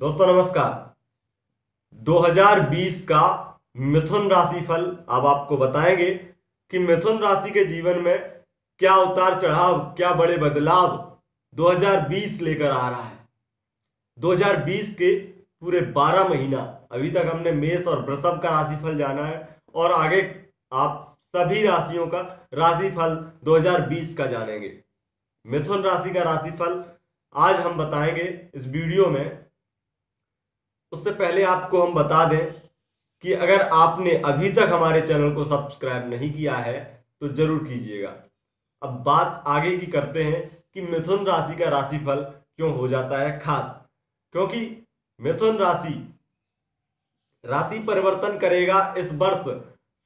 दोस्तों नमस्कार। 2020 का मिथुन राशि फल अब आपको बताएँगे कि मिथुन राशि के जीवन में क्या उतार चढ़ाव, क्या बड़े बदलाव 2020 लेकर आ रहा है। 2020 के पूरे 12 महीना, अभी तक हमने मेष और वृषभ का राशिफल जाना है और आगे आप सभी राशियों का राशिफल 2020 का जानेंगे। मिथुन राशि का राशिफल आज हम बताएँगे इस वीडियो में उससे पहले आपको हम बता दें कि अगर आपने अभी तक हमारे चैनल को सब्सक्राइब नहीं किया है तो ज़रूर कीजिएगा। अब बात आगे की करते हैं कि मिथुन राशि का राशिफल क्यों हो जाता है खास। क्योंकि मिथुन राशि राशि परिवर्तन करेगा इस वर्ष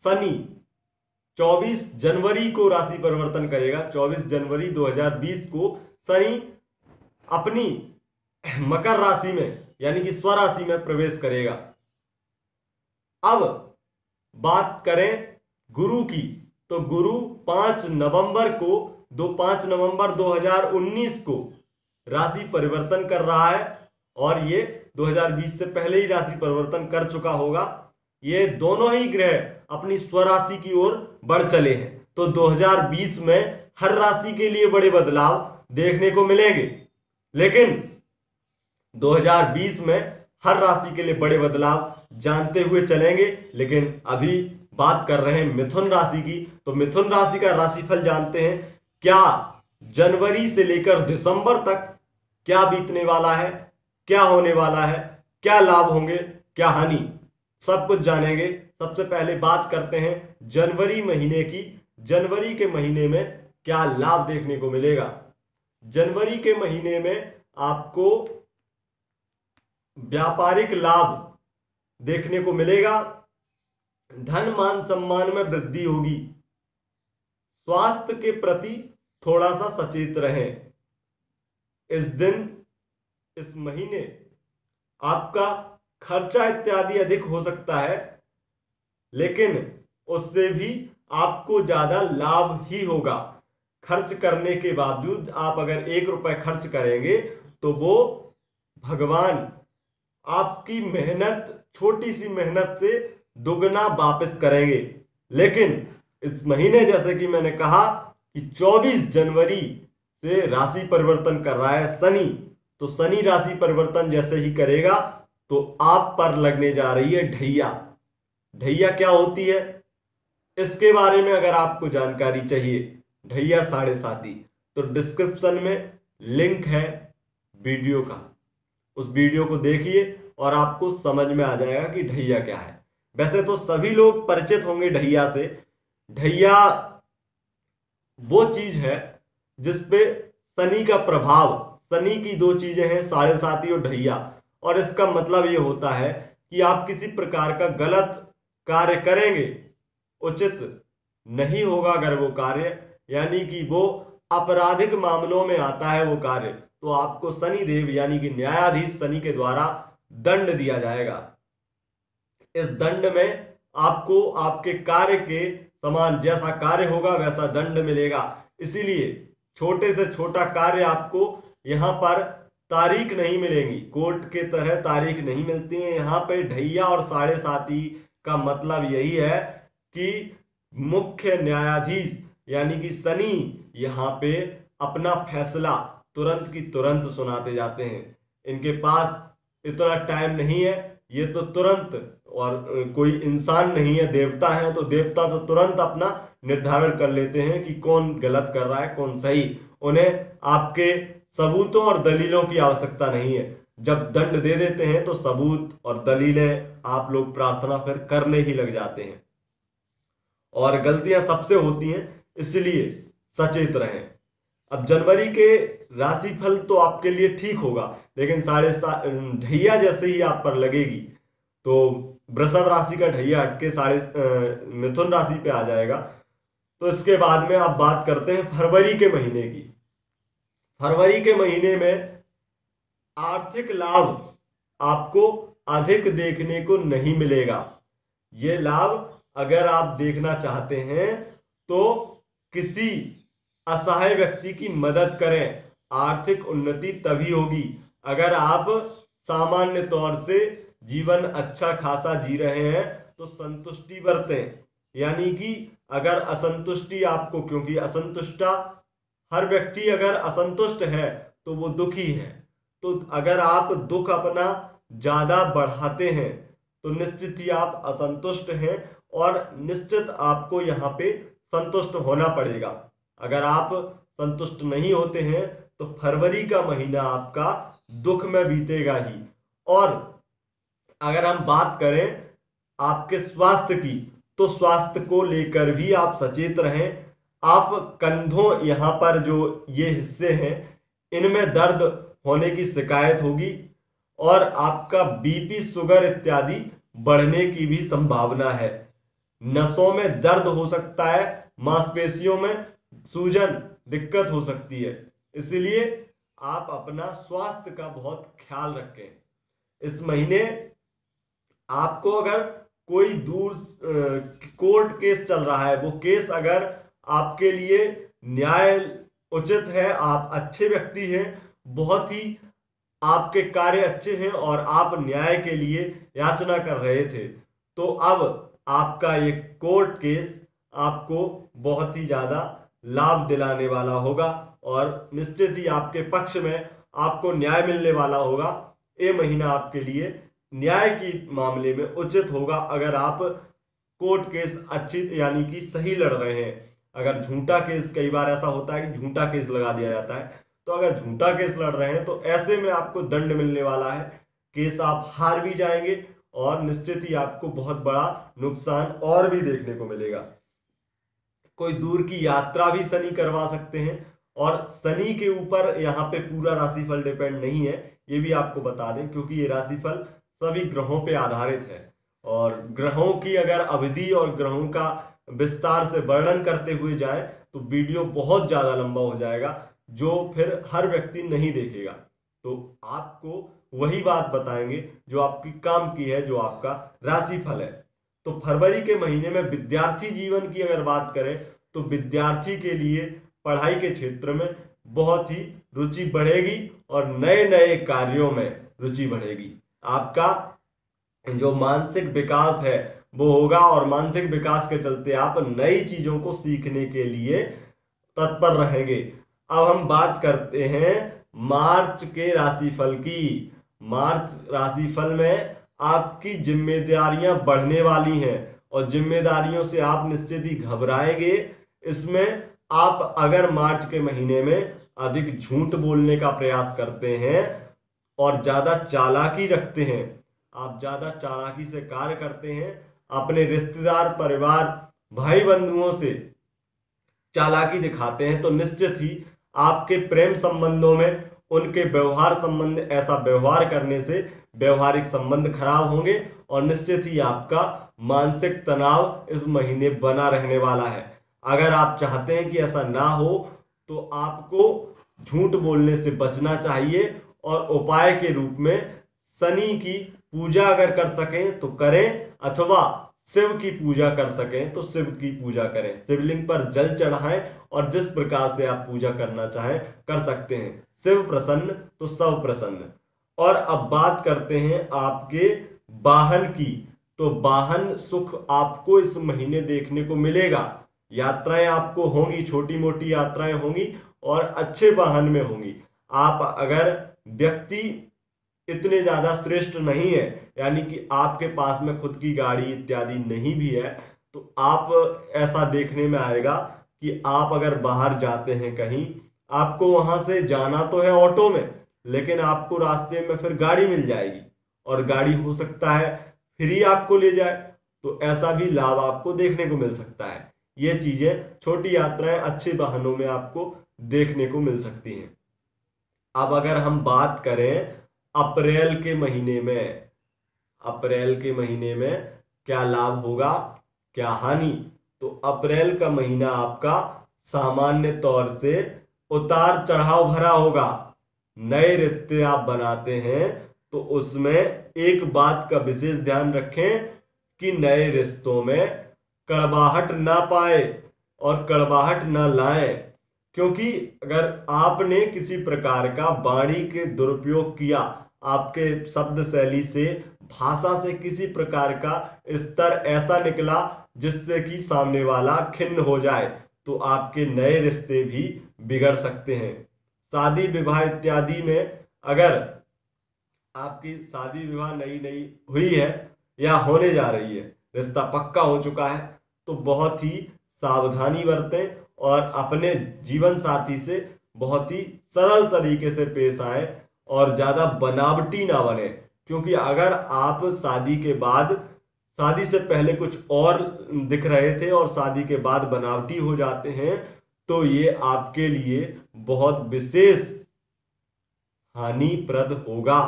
शनि। 24 जनवरी को राशि परिवर्तन करेगा। 24 जनवरी 2020 को शनि अपनी मकर राशि में यानी कि स्वराशि में प्रवेश करेगा। अब बात करें गुरु की तो गुरु पाँच नवंबर को, दो पाँच नवंबर 2019 को राशि परिवर्तन कर रहा है और ये 2020 से पहले ही राशि परिवर्तन कर चुका होगा। ये दोनों ही ग्रह अपनी स्वराशि की ओर बढ़ चले हैं। तो 2020 में हर राशि के लिए बड़े बदलाव देखने को मिलेंगे। लेकिन 2020 में हर राशि के लिए बड़े बदलाव जानते हुए चलेंगे, लेकिन अभी बात कर रहे हैं मिथुन राशि की। तो मिथुन राशि का राशिफल जानते हैं, क्या जनवरी से लेकर दिसंबर तक क्या बीतने वाला है, क्या होने वाला है, क्या लाभ होंगे, क्या हानि, सब कुछ जानेंगे। सबसे पहले बात करते हैं जनवरी महीने की। जनवरी के महीने में क्या लाभ देखने को मिलेगा? जनवरी के महीने में आपको व्यापारिक लाभ देखने को मिलेगा। धन, मान, सम्मान में वृद्धि होगी। स्वास्थ्य के प्रति थोड़ा सा सचेत रहें। इस दिन, इस महीने आपका खर्चा इत्यादि अधिक हो सकता है, लेकिन उससे भी आपको ज़्यादा लाभ ही होगा। खर्च करने के बावजूद आप अगर एक रुपए खर्च करेंगे तो वो भगवान आपकी मेहनत छोटी सी मेहनत से दुगना वापस करेंगे। लेकिन इस महीने जैसे कि मैंने कहा कि 24 जनवरी से राशि परिवर्तन कर रहा है शनि। तो शनि राशि परिवर्तन जैसे ही करेगा तो आप पर लगने जा रही है ढैया। ढैया क्या होती है? इसके बारे में अगर आपको जानकारी चाहिए, ढैया साढ़े साथी तो डिस्क्रिप्शन में लिंक है वीडियो का। उस वीडियो को देखिए और आपको समझ में आ जाएगा कि ढैया क्या है। वैसे तो सभी लोग परिचित होंगे ढैया से। ढैया वो चीज़ है जिसपे शनि का प्रभाव शनि की दो चीज़ें हैं साढ़े साथी और ढैया। और इसका मतलब ये होता है कि आप किसी प्रकार का गलत कार्य करेंगे, उचित नहीं होगा अगर वो कार्य, यानी कि वो आपराधिक मामलों में आता है वो कार्य। तो आपको शनि देव यानी कि न्यायाधीश शनि के द्वारा दंड दिया जाएगा। इस दंड में आपको आपके कार्य के समान जैसा कार्य होगा, वैसा दंड मिलेगा। इसीलिए छोटे से छोटा कार्य आपको यहाँ पर तारीख नहीं मिलेगी। कोर्ट के तरह तारीख नहीं मिलती है। यहाँ पे ढैया और साढ़े साथी का मतलब यही है कि मुख्य न्यायाधीश यानी कि सनी यहाँ पे अपना फैसला तुरंत की तुरंत सुनाते जाते हैं। इनके पास इतना टाइम नहीं है, ये तो तुरंत और कोई इंसान नहीं है, देवता है तो देवता तो तुरंत अपना निर्धारण कर लेते हैं कि कौन गलत कर रहा है, कौन सही। उन्हें आपके सबूतों और दलीलों की आवश्यकता नहीं है। जब दंड दे देते हैं तो सबूत और दलीलें आप लोग प्रार्थना फिर करने ही लग जाते हैं। और गलतियाँ सबसे होती हैं, इसलिए सचेत रहें। अब जनवरी के राशिफल तो आपके लिए ठीक होगा, लेकिन साढ़े ढैया जैसे ही आप पर लगेगी तो वृषभ राशि का ढैया हटके साढ़े मिथुन राशि पे आ जाएगा। तो इसके बाद में आप बात करते हैं फरवरी के महीने की। फरवरी के महीने में आर्थिक लाभ आपको अधिक देखने को नहीं मिलेगा। ये लाभ अगर आप देखना चाहते हैं तो किसी असहाय व्यक्ति की मदद करें। आर्थिक उन्नति तभी होगी अगर आप सामान्य तौर से जीवन अच्छा खासा जी रहे हैं तो संतुष्टि बरतें। यानी कि अगर असंतुष्टि आपको, क्योंकि असंतुष्टा हर व्यक्ति अगर असंतुष्ट है तो वो दुखी है। तो अगर आप दुख अपना ज़्यादा बढ़ाते हैं तो निश्चित ही आप असंतुष्ट हैं और निश्चित आपको यहाँ पे संतुष्ट होना पड़ेगा। अगर आप संतुष्ट नहीं होते हैं तो फरवरी का महीना आपका दुख में बीतेगा ही। और अगर हम बात करें आपके स्वास्थ्य की तो स्वास्थ्य को लेकर भी आप सचेत रहें। आप कंधों यहाँ पर जो ये हिस्से हैं, इनमें दर्द होने की शिकायत होगी और आपका बीपी, शुगर इत्यादि बढ़ने की भी संभावना है। नसों में दर्द हो सकता है, मांसपेशियों में सूजन, दिक्कत हो सकती है। इसलिए आप अपना स्वास्थ्य का बहुत ख्याल रखें। इस महीने आपको अगर कोई दूर कोर्ट केस चल रहा है, वो केस अगर आपके लिए न्याय उचित है, आप अच्छे व्यक्ति हैं, बहुत ही आपके कार्य अच्छे हैं और आप न्याय के लिए याचना कर रहे थे तो अब आपका ये कोर्ट केस आपको बहुत ही ज़्यादा लाभ दिलाने वाला होगा। और निश्चित ही आपके पक्ष में आपको न्याय मिलने वाला होगा। ये महीना आपके लिए न्याय की मामले में उचित होगा अगर आप कोर्ट केस अच्छी यानी कि सही लड़ रहे हैं। अगर झूठा केस, कई बार ऐसा होता है कि झूठा केस लगा दिया जाता है। तो अगर झूठा केस लड़ रहे हैं तो ऐसे में आपको दंड मिलने वाला है। केस आप हार भी जाएँगे और निश्चित ही आपको बहुत बड़ा नुकसान और भी देखने को मिलेगा। कोई दूर की यात्रा भी शनि करवा सकते हैं। और शनि के ऊपर यहाँ पे पूरा राशिफल डिपेंड नहीं है, ये भी आपको बता दें, क्योंकि ये राशिफल सभी ग्रहों पे आधारित है। और ग्रहों की अगर अवधि और ग्रहों का विस्तार से वर्णन करते हुए जाए तो वीडियो बहुत ज़्यादा लंबा हो जाएगा, जो फिर हर व्यक्ति नहीं देखेगा। तो आपको वही बात बताएँगे, जो आपकी काम की है, जो आपका राशिफल है। तो फरवरी के महीने में विद्यार्थी जीवन की अगर बात करें तो विद्यार्थी के लिए पढ़ाई के क्षेत्र में बहुत ही रुचि बढ़ेगी और नए नए कार्यों में रुचि बढ़ेगी। आपका जो मानसिक विकास है, वो होगा और मानसिक विकास के चलते आप नई चीज़ों को सीखने के लिए तत्पर रहेंगे। अब हम बात करते हैं मार्च के राशिफल की। मार्च राशिफल में आपकी जिम्मेदारियाँ बढ़ने वाली हैं और जिम्मेदारियों से आप निश्चित ही घबराएँगे। इसमें आप अगर मार्च के महीने में अधिक झूठ बोलने का प्रयास करते हैं और ज़्यादा चालाकी रखते हैं, आप ज़्यादा चालाकी से कार्य करते हैं, अपने रिश्तेदार, परिवार भाई बंधुओं से चालाकी दिखाते हैं तो निश्चित ही आपके प्रेम संबंधों में, उनके व्यवहार संबंध, ऐसा व्यवहार करने से व्यवहारिक संबंध खराब होंगे और निश्चित ही आपका मानसिक तनाव इस महीने बना रहने वाला है। अगर आप चाहते हैं कि ऐसा ना हो तो आपको झूठ बोलने से बचना चाहिए और उपाय के रूप में शनि की पूजा अगर कर सकें तो करें, अथवा शिव की पूजा कर सकें तो शिव की पूजा करें। शिवलिंग पर जल चढ़ाएँ और जिस प्रकार से आप पूजा करना चाहें, कर सकते हैं। शिव प्रसन्न तो सब प्रसन्न। और अब बात करते हैं आपके वाहन की। तो वाहन सुख आपको इस महीने देखने को मिलेगा। यात्राएँ आपको होंगी छोटी मोटी यात्राएँ होंगी और अच्छे वाहन में होंगी। आप अगर व्यक्ति इतने ज़्यादा श्रेष्ठ नहीं है, यानी कि आपके पास में खुद की गाड़ी इत्यादि नहीं भी है तो आप ऐसा देखने में आएगा कि आप अगर बाहर जाते हैं कहीं, आपको वहाँ से जाना तो है ऑटो में, लेकिन आपको रास्ते में फिर गाड़ी मिल जाएगी और गाड़ी हो सकता है फ्री आपको ले जाए तो ऐसा भी लाभ आपको देखने को मिल सकता है। ये चीज़ें छोटी यात्राएँ अच्छे वाहनों में आपको देखने को मिल सकती हैं। अब अगर हम बात करें अप्रैल के महीने में, अप्रैल के महीने में क्या लाभ होगा, क्या हानि तो अप्रैल का महीना आपका सामान्य तौर से उतार चढ़ाव भरा होगा। नए रिश्ते आप बनाते हैं तो उसमें एक बात का विशेष ध्यान रखें कि नए रिश्तों में कड़वाहट ना पाए और कड़वाहट ना लाए, क्योंकि अगर आपने किसी प्रकार का वाणी के दुरुपयोग किया, आपके शब्द शैली से, भाषा से किसी प्रकार का स्तर ऐसा निकला जिससे कि सामने वाला खिन्न हो जाए तो आपके नए रिश्ते भी बिगड़ सकते हैं। शादी विवाह इत्यादि में अगर आपकी शादी विवाह नई नई हुई है या होने जा रही है, रिश्ता पक्का हो चुका है तो बहुत ही सावधानी बरतें और अपने जीवन साथी से बहुत ही सरल तरीके से पेश आए और ज़्यादा बनावटी ना बने। क्योंकि अगर आप शादी के बाद, शादी से पहले कुछ और दिख रहे थे और शादी के बाद बनावटी हो जाते हैं तो ये आपके लिए बहुत विशेष हानिप्रद होगा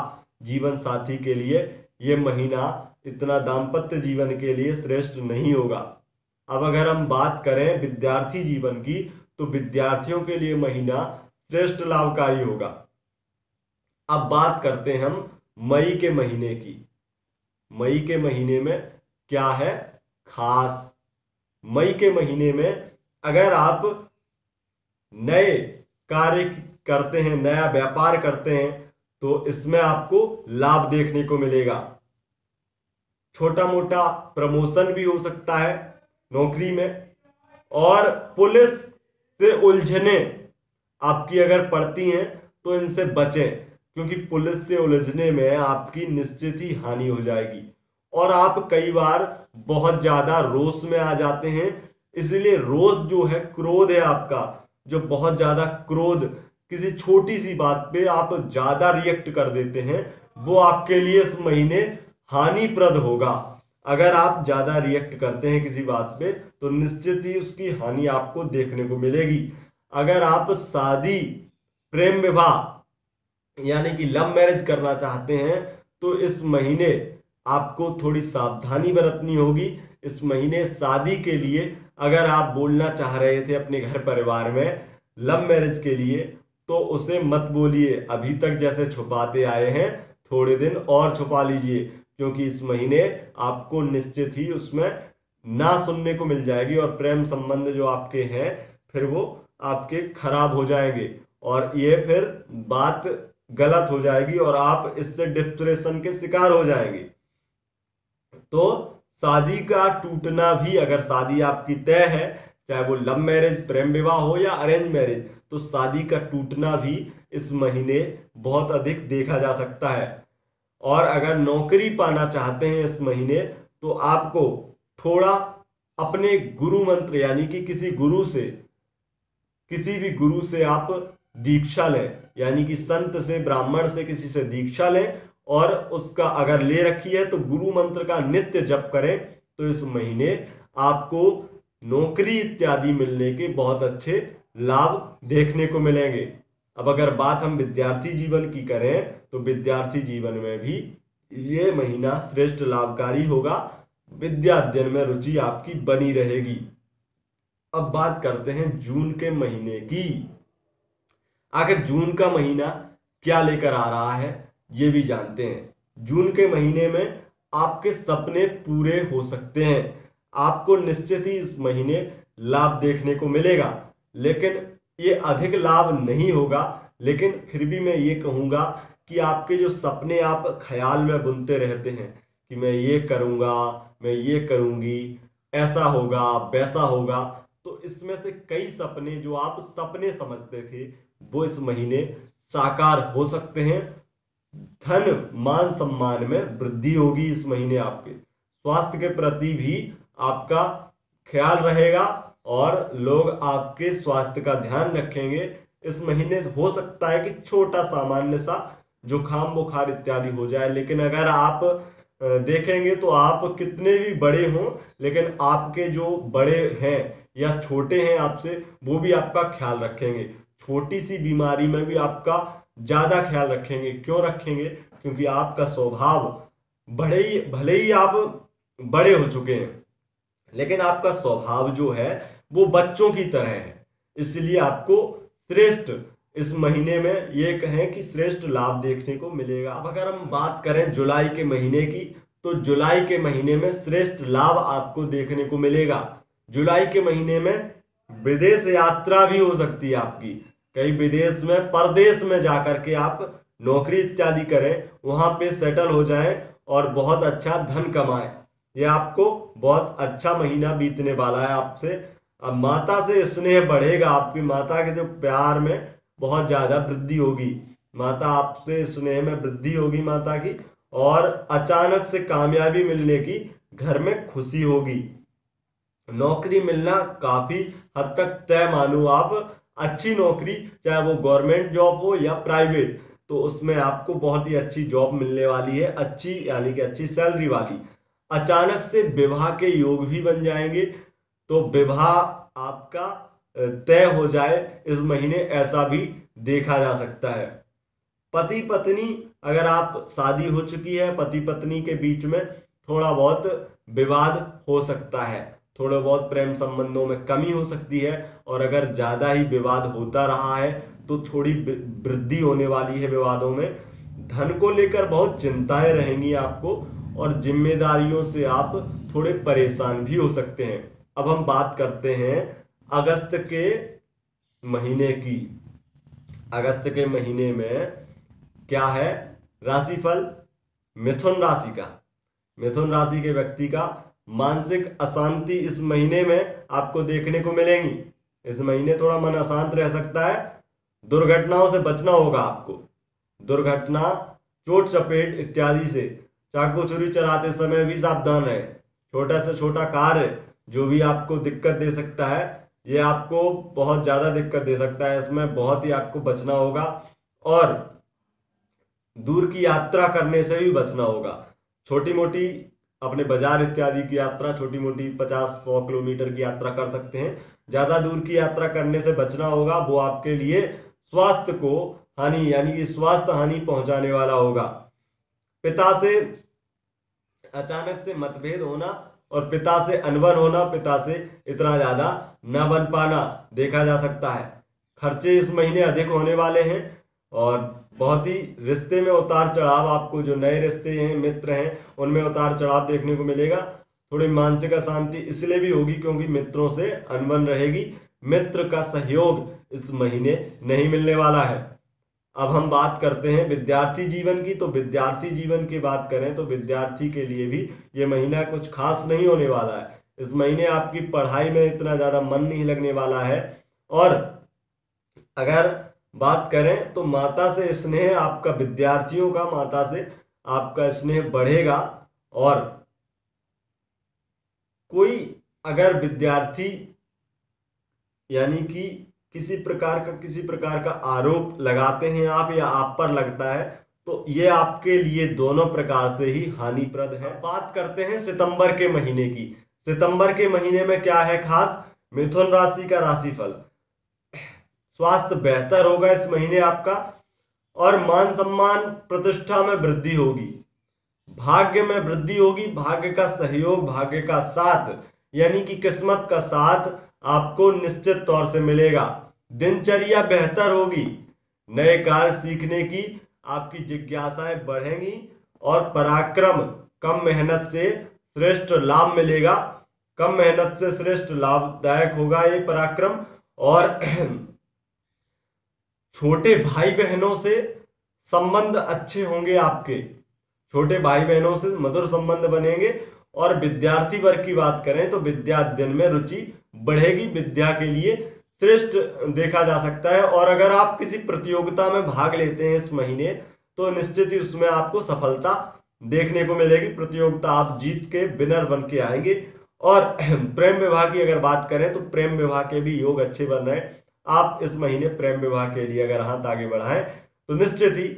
जीवन साथी के लिए। ये महीना इतना दाम्पत्य जीवन के लिए श्रेष्ठ नहीं होगा। अब अगर हम बात करें विद्यार्थी जीवन की तो विद्यार्थियों के लिए महीना श्रेष्ठ लाभकारी होगा। अब बात करते हैं हम मई के महीने की। मई के महीने में क्या है? खास। मई के महीने में अगर आप नए कार्य करते हैं, नया व्यापार करते हैं तो इसमें आपको लाभ देखने को मिलेगा। छोटा मोटा प्रमोशन भी हो सकता है नौकरी में। और पुलिस से उलझने आपकी अगर पड़ती हैं तो इनसे बचें, क्योंकि पुलिस से उलझने में आपकी निश्चित ही हानि हो जाएगी। और आप कई बार बहुत ज़्यादा रोष में आ जाते हैं, इसलिए रोष जो है, क्रोध है आपका। जो बहुत ज़्यादा क्रोध, किसी छोटी सी बात पे आप ज़्यादा रिएक्ट कर देते हैं, वो आपके लिए इस महीने हानिप्रद होगा। अगर आप ज़्यादा रिएक्ट करते हैं किसी बात पे तो निश्चित ही उसकी हानि आपको देखने को मिलेगी। अगर आप शादी, प्रेम विवाह, यानी कि लव मैरिज करना चाहते हैं तो इस महीने आपको थोड़ी सावधानी बरतनी होगी। इस महीने शादी के लिए अगर आप बोलना चाह रहे थे अपने घर परिवार में लव मैरिज के लिए तो उसे मत बोलिए। अभी तक जैसे छुपाते आए हैं, थोड़े दिन और छुपा लीजिए। क्योंकि इस महीने आपको निश्चित ही उसमें ना सुनने को मिल जाएगी और प्रेम संबंध जो आपके हैं, फिर वो आपके खराब हो जाएँगे। और ये फिर बात गलत हो जाएगी और आप इससे डिप्रेशन के शिकार हो जाएँगे। तो शादी का टूटना भी अगर शादी आपकी तय है, चाहे वो लव मैरिज प्रेम विवाह हो या अरेंज मैरिज तो शादी का टूटना भी इस महीने बहुत अधिक देखा जा सकता है। और अगर नौकरी पाना चाहते हैं इस महीने तो आपको थोड़ा अपने गुरु मंत्र, यानी कि किसी गुरु से, किसी भी गुरु से आप दीक्षा लें, यानी कि संत से, ब्राह्मण से किसी से दीक्षा लें, और उसका अगर ले रखी है तो गुरु मंत्र का नित्य जप करें तो इस महीने आपको नौकरी इत्यादि मिलने के बहुत अच्छे लाभ देखने को मिलेंगे। अब अगर बात हम विद्यार्थी जीवन की करें तो विद्यार्थी जीवन में भी ये महीना श्रेष्ठ लाभकारी होगा। विद्या अध्ययन में रुचि आपकी बनी रहेगी। अब बात करते हैं जून के महीने की। आखिर जून का महीना क्या लेकर आ रहा है, ये भी जानते हैं। जून के महीने में आपके सपने पूरे हो सकते हैं। आपको निश्चित ही इस महीने लाभ देखने को मिलेगा। लेकिन ये अधिक लाभ नहीं होगा। लेकिन फिर भी मैं ये कहूँगा कि आपके जो सपने आप ख्याल में बुनते रहते हैं कि मैं ये करूँगा, मैं ये करूँगी, ऐसा होगा, वैसा होगा तो इसमें से कई सपने जो आप सपने समझते थे, वो इस महीने साकार हो सकते हैं। धन, मान सम्मान में वृद्धि होगी इस महीने आपके। स्वास्थ्य के प्रति भी आपका ख्याल रहेगा और लोग आपके स्वास्थ्य का ध्यान रखेंगे। इस महीने हो सकता है कि छोटा सामान्य सा जुकाम बुखार इत्यादि हो जाए। लेकिन अगर आप देखेंगे तो आप कितने भी बड़े हों, लेकिन आपके जो बड़े हैं या छोटे हैं आपसे, वो भी आपका ख्याल रखेंगे। छोटी सी बीमारी में भी आपका ज़्यादा ख्याल रखेंगे। क्यों रखेंगे? क्योंकि आपका स्वभाव बड़े ही, भले ही आप बड़े हो चुके हैं, लेकिन आपका स्वभाव जो है, वो बच्चों की तरह है। इसलिए आपको श्रेष्ठ इस महीने में ये कहें कि श्रेष्ठ लाभ देखने को मिलेगा। अब अगर हम बात करें जुलाई के महीने की तो जुलाई के महीने में श्रेष्ठ लाभ आपको देखने को मिलेगा। जुलाई के महीने में विदेश यात्रा भी हो सकती है आपकी। कई विदेश में, परदेश में जाकर के आप नौकरी इत्यादि करें, वहाँ पे सेटल हो जाएँ और बहुत अच्छा धन कमाएँ। ये आपको बहुत अच्छा महीना बीतने वाला है आपसे। अब माता से स्नेह बढ़ेगा आपकी। माता के जो प्यार में बहुत ज़्यादा वृद्धि होगी। माता आपसे स्नेह में वृद्धि होगी माता की और अचानक से कामयाबी मिलने की, घर में खुशी होगी। नौकरी मिलना काफ़ी हद तक तय मानो आप, अच्छी नौकरी, चाहे वो गवर्नमेंट जॉब हो या प्राइवेट तो उसमें आपको बहुत ही अच्छी जॉब मिलने वाली है, अच्छी, यानी कि अच्छी सैलरी वाली। अचानक से विवाह के योग भी बन जाएँगे तो विवाह आपका तय हो जाए, इस महीने ऐसा भी देखा जा सकता है। पति पत्नी अगर आप शादी हो चुकी है पति पत्नी के बीच में थोड़ा बहुत विवाद हो सकता है। थोड़े बहुत प्रेम संबंधों में कमी हो सकती है और अगर ज़्यादा ही विवाद होता रहा है तो थोड़ी वृद्धि होने वाली है विवादों में। धन को लेकर बहुत चिंताएँ रहेंगी आपको और जिम्मेदारियों से आप थोड़े परेशान भी हो सकते हैं। अब हम बात करते हैं अगस्त के महीने की। अगस्त के महीने में क्या है? राशिफल मिथुन राशि का। मिथुन राशि के व्यक्ति का मानसिक अशांति इस महीने में आपको देखने को मिलेंगी। इस महीने थोड़ा मन अशांत रह सकता है। दुर्घटनाओं से बचना होगा आपको। दुर्घटना, चोट चपेट इत्यादि से चाकू छुरी चलाते समय भी सावधान रहे। छोटा से छोटा कार्य जो भी आपको दिक्कत दे सकता है ये आपको बहुत ज़्यादा दिक्कत दे सकता है। इसमें बहुत ही आपको बचना होगा और दूर की यात्रा करने से भी बचना होगा। छोटी मोटी अपने बाज़ार इत्यादि की यात्रा छोटी मोटी पचास सौ किलोमीटर की यात्रा कर सकते हैं। ज़्यादा दूर की यात्रा करने से बचना होगा। वो आपके लिए स्वास्थ्य को हानि, यानी कि स्वास्थ्य हानि पहुँचाने वाला होगा। पिता से अचानक से मतभेद होना और पिता से अनबन होना, पिता से इतना ज़्यादा न बन पाना देखा जा सकता है। खर्चे इस महीने अधिक होने वाले हैं और बहुत ही रिश्ते में उतार चढ़ाव आपको, जो नए रिश्ते हैं, मित्र हैं, उनमें उतार चढ़ाव देखने को मिलेगा। थोड़ी मानसिक अशांति इसलिए भी होगी क्योंकि मित्रों से अनबन रहेगी। मित्र का सहयोग इस महीने नहीं मिलने वाला है। अब हम बात करते हैं विद्यार्थी जीवन की तो विद्यार्थी जीवन की बात करें तो विद्यार्थी के लिए भी ये महीना कुछ खास नहीं होने वाला है। इस महीने आपकी पढ़ाई में इतना ज़्यादा मन नहीं लगने वाला है। और अगर बात करें तो माता से स्नेह आपका, विद्यार्थियों का माता से आपका स्नेह बढ़ेगा। और कोई अगर विद्यार्थी यानी कि किसी प्रकार का, किसी प्रकार का आरोप लगाते हैं आप या आप पर लगता है तो ये आपके लिए दोनों प्रकार से ही हानिप्रद है। बात करते हैं सितंबर के महीने की। सितंबर के महीने में क्या है खास? मिथुन राशि का राशिफल। स्वास्थ्य बेहतर होगा इस महीने आपका और मान सम्मान प्रतिष्ठा में वृद्धि होगी। भाग्य में वृद्धि होगी, भाग्य का सहयोग, भाग्य का साथ, यानी कि किस्मत का साथ आपको निश्चित तौर से मिलेगा। दिनचर्या बेहतर होगी। नए कार्य सीखने की आपकी जिज्ञासाएँ बढ़ेंगी और पराक्रम कम मेहनत से श्रेष्ठ लाभ मिलेगा। कम मेहनत से श्रेष्ठ लाभदायक होगा ये पराक्रम और छोटे भाई बहनों से संबंध अच्छे होंगे आपके। छोटे भाई बहनों से मधुर संबंध बनेंगे। और विद्यार्थी वर्ग की बात करें तो विद्या अध्ययन में रुचि बढ़ेगी विद्या के लिए श्रेष्ठ देखा जा सकता है। और अगर आप किसी प्रतियोगिता में भाग लेते हैं इस महीने तो निश्चित ही उसमें आपको सफलता देखने को मिलेगी। प्रतियोगिता आप जीत के विनर बन के आएँगे। और प्रेम विवाह की अगर बात करें तो प्रेम विवाह के भी योग अच्छे बन रहे हैं। आप इस महीने प्रेम विवाह के लिए अगर हाथ आगे बढ़ाएँ तो निश्चित ही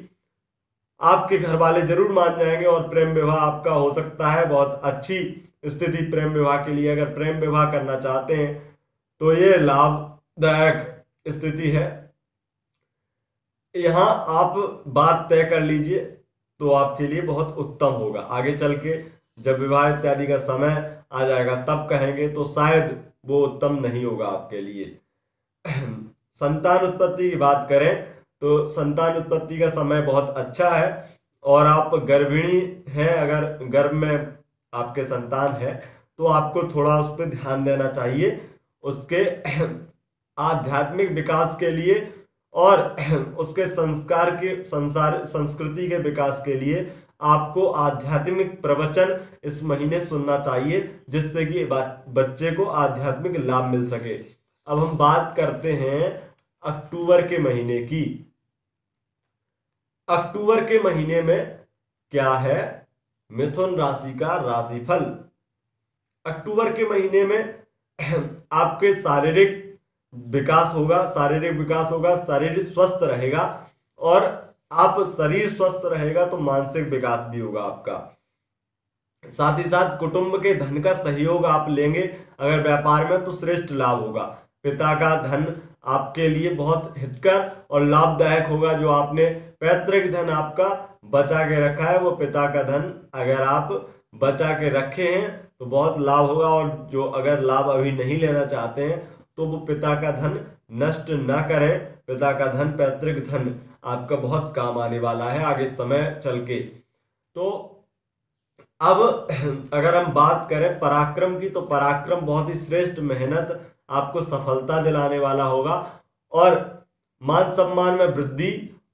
आपके घर वाले ज़रूर मान जाएँगे और प्रेम विवाह आपका हो सकता है। बहुत अच्छी स्थिति प्रेम विवाह के लिए अगर प्रेम विवाह करना चाहते हैं तो ये लाभदायक स्थिति है। यहाँ आप बात तय कर लीजिए तो आपके लिए बहुत उत्तम होगा। आगे चल के जब विवाह इत्यादि का समय आ जाएगा, तब कहेंगे तो शायद वो उत्तम नहीं होगा आपके लिए। संतान उत्पत्ति की बात करें तो संतान उत्पत्ति का समय बहुत अच्छा है, और आप गर्भिणी हैं, अगर गर्भ में आपके संतान है तो आपको थोड़ा उस पर ध्यान देना चाहिए। उसके आध्यात्मिक विकास के लिए और उसके संस्कार के, संसार, संस्कृति के विकास के लिए आपको आध्यात्मिक प्रवचन इस महीने सुनना चाहिए, जिससे कि बच्चे को आध्यात्मिक लाभ मिल सके। अब हम बात करते हैं अक्टूबर के महीने की। अक्टूबर के महीने में क्या है? मिथुन राशि का राशिफल। अक्टूबर के महीने में आपके शारीरिक विकास होगा, शारीरिक विकास होगा, शरीर स्वस्थ रहेगा और आप शरीर स्वस्थ रहेगा तो मानसिक विकास भी होगा आपका। साथ ही साथ कुटुंब के धन का सहयोग आप लेंगे, अगर व्यापार में तो श्रेष्ठ लाभ होगा। पिता का धन आपके लिए बहुत हितकर और लाभदायक होगा, जो आपने पैतृक धन आपका बचा के रखा है वो पिता का धन। अगर आप बचा के रखे हैं तो बहुत लाभ होगा, और जो अगर लाभ अभी नहीं लेना चाहते हैं तो वो पिता का धन नष्ट ना करें। पिता का धन, पैतृक धन आपका बहुत काम आने वाला है आगे समय चल के। तो अब अगर हम बात करें पराक्रम की तो पराक्रम बहुत ही श्रेष्ठ मेहनत आपको सफलता दिलाने वाला होगा, और मान सम्मान में वृद्धि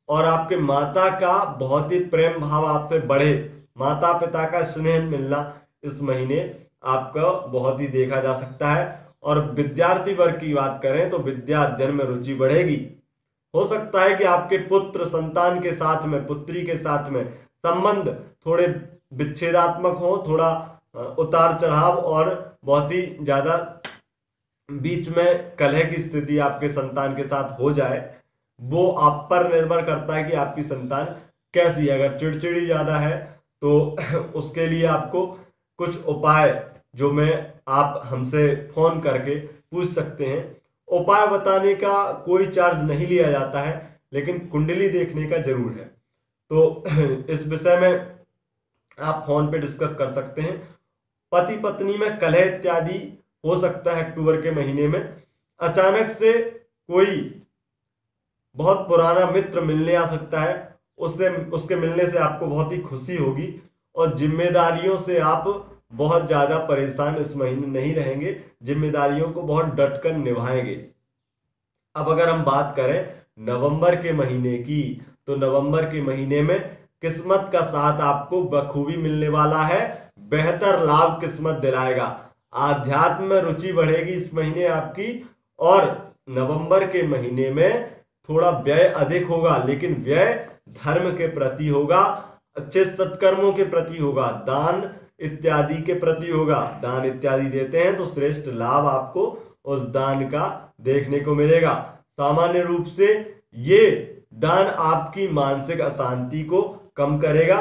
और आपके माता का बहुत ही प्रेम भाव आपसे बढ़े। माता पिता का स्नेह मिलना इस महीने आपका बहुत ही देखा जा सकता है। और विद्यार्थी वर्ग की बात करें तो विद्या अध्ययन में रुचि बढ़ेगी। हो सकता है कि आपके पुत्र संतान के साथ में, पुत्री के साथ में संबंध थोड़े विच्छेदात्मक हो, थोड़ा उतार चढ़ाव और बहुत ही ज़्यादा बीच में कलह की स्थिति आपके संतान के साथ हो जाए। वो आप पर निर्भर करता है कि आपकी संतान कैसी है। अगर चिड़चिड़ी ज़्यादा है तो उसके लिए आपको कुछ उपाय जो मैं आप हमसे फ़ोन करके पूछ सकते हैं। उपाय बताने का कोई चार्ज नहीं लिया जाता है, लेकिन कुंडली देखने का ज़रूर है। तो इस विषय में आप फ़ोन पे डिस्कस कर सकते हैं। पति पत्नी में कलह इत्यादि हो सकता है अक्टूबर के महीने में। अचानक से कोई बहुत पुराना मित्र मिलने आ सकता है। उससे, उसके मिलने से आपको बहुत ही खुशी होगी और जिम्मेदारियों से आप बहुत ज़्यादा परेशान इस महीने नहीं रहेंगे। जिम्मेदारियों को बहुत डट कर निभाएँगे। अब अगर हम बात करें नवंबर के महीने की तो नवंबर के महीने में किस्मत का साथ आपको बखूबी मिलने वाला है। बेहतर लाभ किस्मत दिलाएगा। आध्यात्म में रुचि बढ़ेगी इस महीने आपकी और नवंबर के महीने में थोड़ा व्यय अधिक होगा, लेकिन व्यय धर्म के प्रति होगा, अच्छे सत्कर्मों के प्रति होगा, दान इत्यादि के प्रति होगा। दान इत्यादि देते हैं तो श्रेष्ठ लाभ आपको उस दान का देखने को मिलेगा। सामान्य रूप से ये दान आपकी मानसिक अशांति को कम करेगा।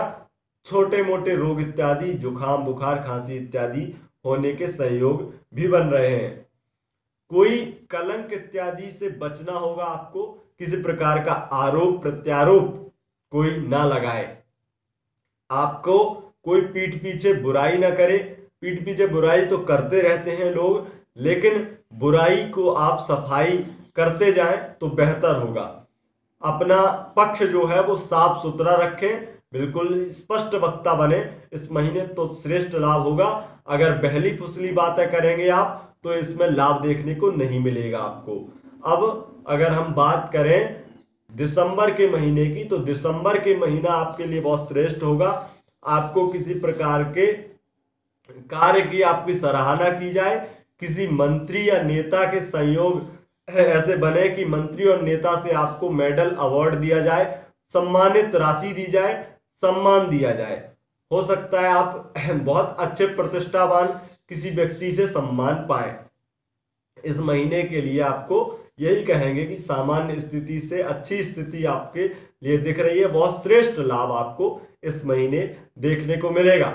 छोटे मोटे रोग इत्यादि जुखाम बुखार, खांसी इत्यादि होने के सहयोग भी बन रहे हैं। कोई कलंक इत्यादि से बचना होगा आपको किसी प्रकार का आरोप प्रत्यारोप कोई ना लगाए। आपको कोई पीठ पीछे बुराई ना करे। पीठ पीछे बुराई तो करते रहते हैं लोग, लेकिन बुराई को आप सफ़ाई करते जाएँ तो बेहतर होगा। अपना पक्ष जो है वो साफ़ सुथरा रखें, बिल्कुल स्पष्ट वक्ता बने। इस महीने तो श्रेष्ठ लाभ होगा। अगर बहली फुसली बातें करेंगे आप तो इसमें लाभ देखने को नहीं मिलेगा आपको। अब अगर हम बात करें दिसंबर के महीने की तो दिसंबर के महीना आपके लिए बहुत श्रेष्ठ होगा। आपको किसी प्रकार के कार्य की आपकी सराहना की जाए। किसी मंत्री या नेता के संयोग ऐसे बने कि मंत्री और नेता से आपको मेडल अवार्ड दिया जाए, सम्मानित राशि दी जाए, सम्मान दिया जाए। हो सकता है आप बहुत अच्छे प्रतिष्ठावान किसी व्यक्ति से सम्मान पाए। इस महीने के लिए आपको यही कहेंगे कि सामान्य स्थिति से अच्छी स्थिति आपके लिए दिख रही है। बहुत श्रेष्ठ लाभ आपको इस महीने देखने को मिलेगा।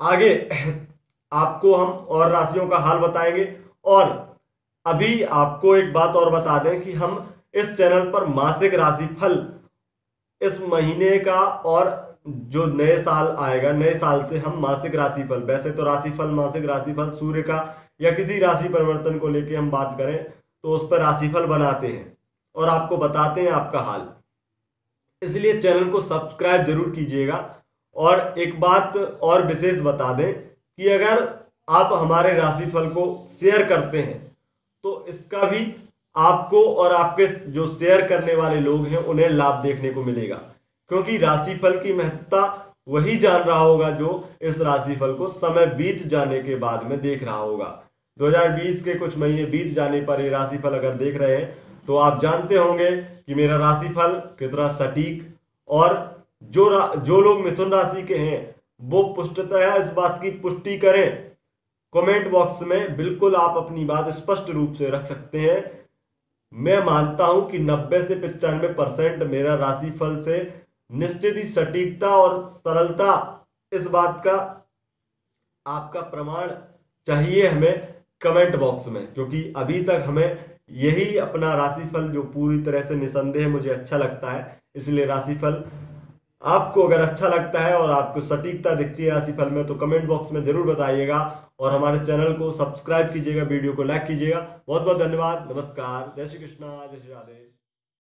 आगे आपको हम और राशियों का हाल बताएँगे और अभी आपको एक बात और बता दें कि हम इस चैनल पर मासिक राशिफल इस महीने का और जो नए साल आएगा, नए साल से हम मासिक राशिफल, वैसे तो राशिफल मासिक राशिफल सूर्य का या किसी राशि परिवर्तन को लेके हम बात करें तो उस पर राशिफल बनाते हैं और आपको बताते हैं आपका हाल। इसलिए चैनल को सब्सक्राइब ज़रूर कीजिएगा और एक बात और विशेष बता दें कि अगर आप हमारे राशिफल को शेयर करते हैं तो इसका भी आपको और आपके जो शेयर करने वाले लोग हैं, उन्हें लाभ देखने को मिलेगा। क्योंकि राशिफल की महत्वता वही जान रहा होगा जो इस राशिफल को समय बीत जाने के बाद में देख रहा होगा। 2020 के कुछ महीने बीत जाने पर ये राशिफल अगर देख रहे हैं तो आप जानते होंगे कि मेरा राशिफल कितना सटीक और जो जो लोग मिथुन राशि के हैं, वो पुष्टतः इस बात की पुष्टि करें। कमेंट बॉक्स में बिल्कुल आप अपनी बात स्पष्ट रूप से रख सकते हैं। मैं मानता हूँ कि 90 से पचानवे परसेंट मेरा राशिफल से निश्चित ही सटीकता और सरलता इस बात का आपका प्रमाण चाहिए हमें। कमेंट बॉक्स में, क्योंकि अभी तक हमें यही अपना राशिफल जो पूरी तरह से निसंदेह मुझे अच्छा लगता है, इसलिए राशिफल आपको अगर अच्छा लगता है और आपको सटीकता दिखती है राशिफल में तो कमेंट बॉक्स में ज़रूर बताइएगा और हमारे चैनल को सब्सक्राइब कीजिएगा, वीडियो को लाइक कीजिएगा। बहुत बहुत धन्यवाद, नमस्कार, जय श्री कृष्णा, जय श्री राधे।